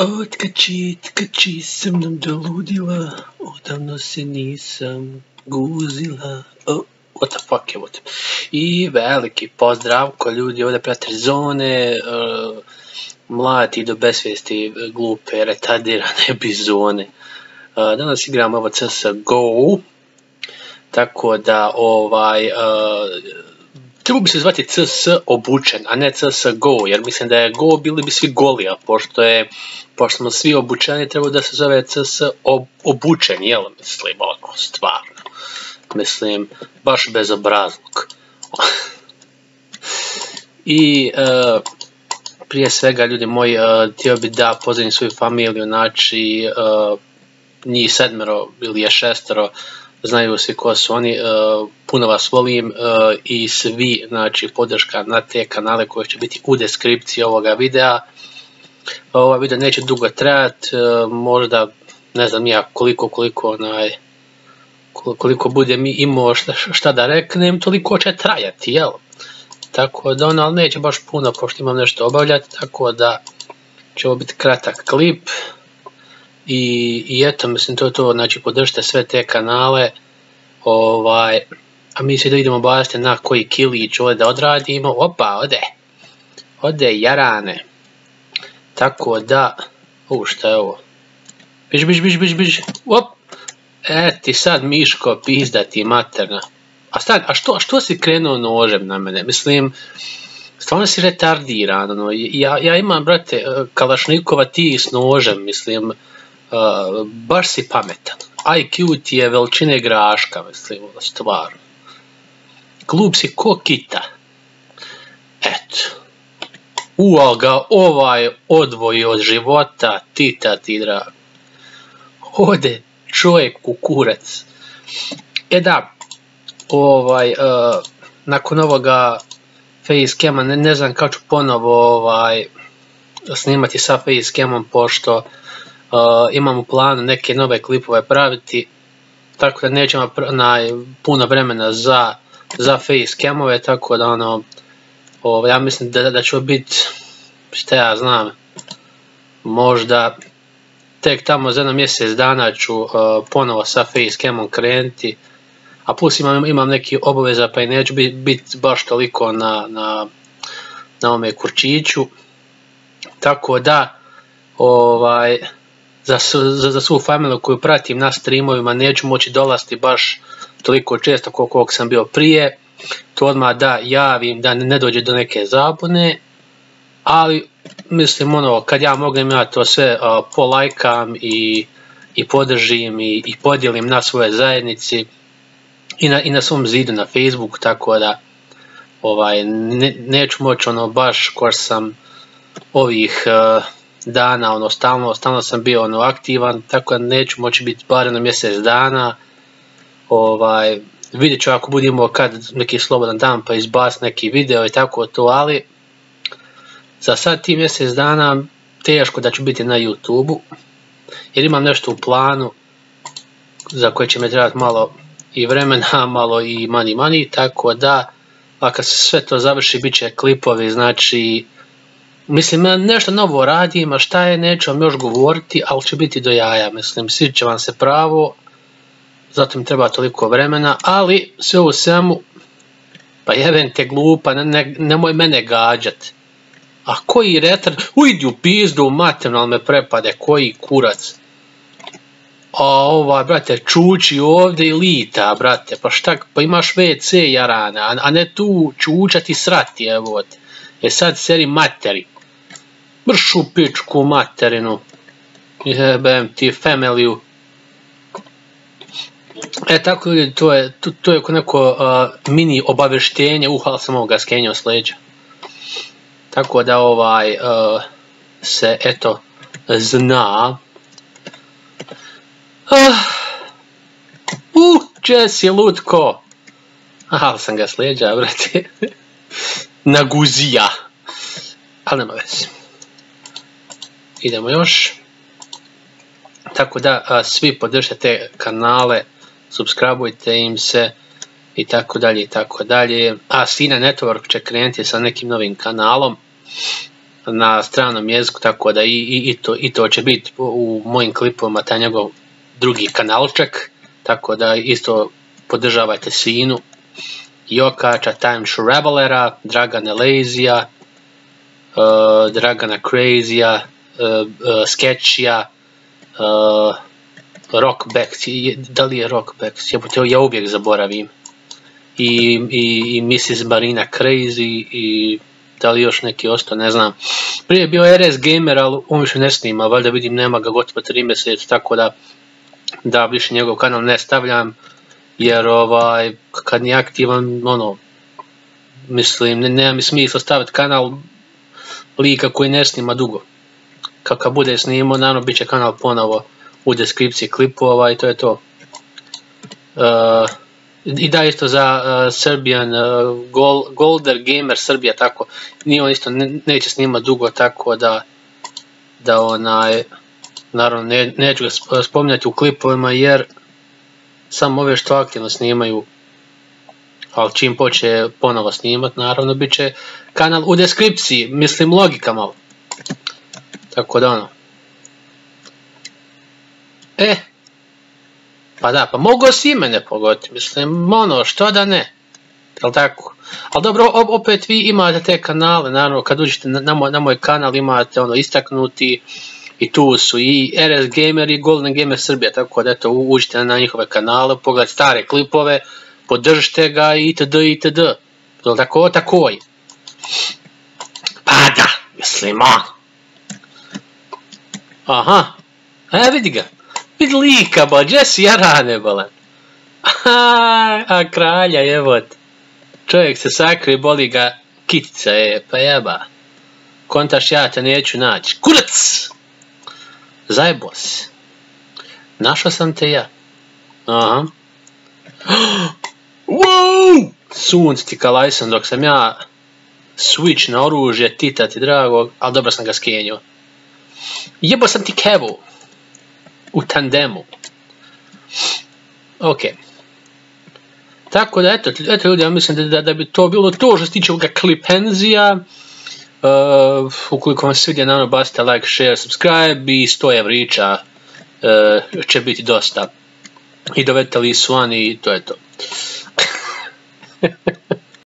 Otkači, tkači se mnom doludila, odavno se nisam guzila. Oh, what the fuck je what? I veliki pozdrav ko ljudi ovdje prate zone, uh, mlati do besvijesti glupe, retardirane bizone. Uh, danas igramo ovo CSGO, tako da ovaj, uh, trebao bi se zvati CS obučen, a ne CS Go, jer mislim da je Go bili bi svi golija, pošto je, pošto smo svi obučeni, treba da se zove CS obučen, jel, mislim, ovako, stvarno. Mislim, baš bezobrazluk. I uh, prije svega, ljudi moji, uh, htio bi da pozdravim svoju familiju, znači, uh, njih sedmero ili je šestero, znaju svi ko su oni, e, puno vas volim e, i svi, znači podrška na te kanale koje će biti u deskripciji ovoga videa. Ova video neće dugo trajati, e, možda ne znam ja koliko koliko onaj koliko bude mi imao šta, šta da reknem, toliko će trajati, jel? Tako da ono, ali neće baš puno pošto imam nešto obavljati, tako da će ovo biti kratak klip. I, i eto, mislim, to je to, znači, podržite sve te kanale, ovaj, a mi se da idemo baviti na koji kilić ovdje da odradimo, opa, ode, ode jarane, tako da, u, šta je ovo, biš, biš, biš, biš, biš, op, e ti sad Miško pizda ti materna, a stani, a što, a što si krenuo nožem na mene, mislim, stvarno si retardiran, ono, ja, ja imam, brate, Kalašnikova ti s nožem, mislim, Uh, baš si pametan. IQ ti je veličine graška, mislim, ono, stvarno. Klub si ko kita. Eto. Ual ga ovaj odvoji od života, tita ti drago. Ode čovjek u kurac. E da, ovaj, uh, nakon ovoga facecama, ne, ne znam kako ću ponovo ovaj, snimati sa facecamom, pošto imam u planu neke nove klipove praviti, tako da nećemo puno vremena za, za facecamove, tako da ono, ovo, ja mislim da, da ću biti, šta ja znam, možda tek tamo za jedno mjesec dana ću uh, ponovo sa facecamom krenuti, a plus imam, imam neki obaveza pa i neću biti bit baš toliko na, na, na ome kurčiću, tako da, ovaj, za, za, za svu familiju koju pratim na streamovima neću moći dolaziti baš toliko često koliko sam bio prije. To odmah da javim da ne dođe do neke zabune. Ali mislim ono kad ja mogu ja to sve uh, polajkam i, i podržim i, i podijelim na svoje zajednici i na, i na svom zidu na Facebook tako da ovaj ne, neću moći ono baš ko sam ovih dana, ono, stalno, stalno sam bio ono, aktivan, tako da neću moći biti barem na mjesec dana. Ovaj, vidjet ću ako budemo kad neki slobodan dan pa izbac neki video i tako to, ali za sad ti mjesec dana teško da ću biti na YouTube-u, jer imam nešto u planu za koje će me trebati malo i vremena, malo i money money, tako da, a kad se sve to završi, bit će klipovi, znači, Mislim, nešto novo radim, a šta je, neću vam još govoriti, ali će biti do jaja, mislim, svi će vam se pravo, zato mi treba toliko vremena, ali sve u svemu, pa jeben te glupa, ne, ne, nemoj mene gađat. A koji retard, ujdi u pizdu, maternal me prepade, koji kurac. A ova, brate, čuči ovdje i lita, brate, pa šta, pa imaš WC jarana, a ne tu čučati srati, evo te. E sad seri materi. Mršu pičku materinu. Jebem ti familiju. E tako ljudi, to je, to, neko uh, mini obaveštenje, uhal sam ovoga skenjao s leđa. Tako da ovaj uh, se eto zna. Uh, uh Jesse Lutko. Aha, sam ga s leđa. Naguzija. Ali nema veze idemo još. Tako da svi podržite te kanale, subscribeujte im se i tako dalje i tako dalje. A Sina Network će krenuti sa nekim novim kanalom. na stranom jeziku, tako da i, i, i, to, i to će biti u mojim klipovima taj njegov drugi kanalčak, tako da isto podržavajte Sinu, Jokača, Time Travelera, Dragana Lazija, uh, Dragana Crazya, uh, uh, Sketchija, uh, Rockback, da li je Rockback, ja, ja uvijek zaboravim. I, i, i Mrs. Marina Crazy i da li još neki ostao, ne znam. Prije je bio RS Gamer, ali on više ne snima, valjda vidim nema ga gotovo 3 mjeseca, tako da da više njegov kanal ne stavljam, jer ovaj, kad nije aktivan, ono, mislim, ne, nema mi smisla staviti kanal lika koji ne snima dugo. Kakav bude snimao, naravno bit će kanal ponovo u deskripciji klipova i to je to. Uh, I da isto za uh, Serbian Gol, Golder Gamer Srbija tako, nije on isto ne, neće snimati dugo tako da da onaj naravno ne, neću ga spominjati u klipovima jer samo ove što aktivno snimaju ali čim poče ponovo snimat naravno bit će kanal u deskripciji mislim logika malo tako da ono e pa da, pa mogu si mene pogoditi, mislim, ono, što da ne, jel tako? Ali dobro, opet vi imate te kanale, naravno, kad uđete na, na, moj, na moj kanal imate ono istaknuti, i tu su i RS Gamer i Golden Gamer Srbija, tako da eto, uđite na njihove kanale, pogledajte stare klipove, podržite ga itd. itd. Jel tako, tako Pa da, mislim, a. Aha, e vidi ga, vidi lika, ba, gdje si jarane, bale? A, a kralja, jebot. Čovjek se sakri, boli ga kitica, je, pa jeba. Kontaš, ja te neću naći. Kurac! Zajebo se. Našao sam te ja. Aha. Wow! Sunce ti kalaj sam dok sam ja switch na oružje, tita ti drago, ali dobro sam ga skenio. Jebo sam ti kevu. U tandemu. Ok. Tako da, eto, eto ljudi, ja mislim da, da, da bi to bilo to što se tiče ovoga klipenzija. Uh, ukoliko vam se svidje, naravno, bacite like, share, subscribe i 100 evrića uh, će biti dosta. I dovedite li su i to je to.